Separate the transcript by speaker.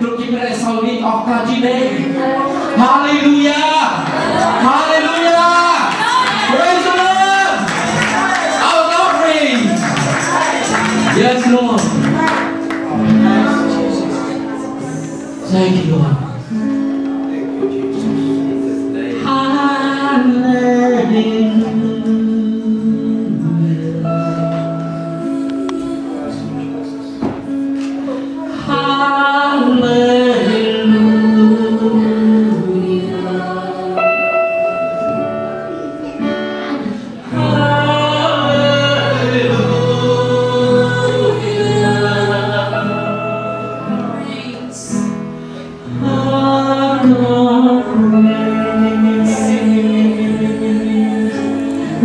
Speaker 1: looking at of Hallelujah! Hallelujah! Praise the Lord! Our Lord! Yes, Lord. Thank you, Lord.